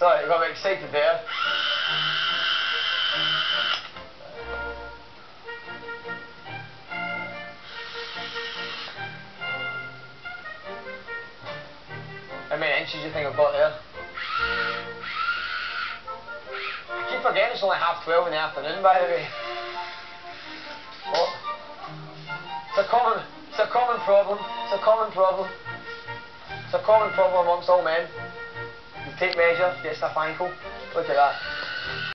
Sorry, I got me excited there. How many inches do you think I've got there? I keep forgetting it's only half twelve in the afternoon, by the way. Oh. It's a common, it's a common problem. It's a common problem. It's a common problem amongst all men. you tape measure, get stuff ankle, look at that.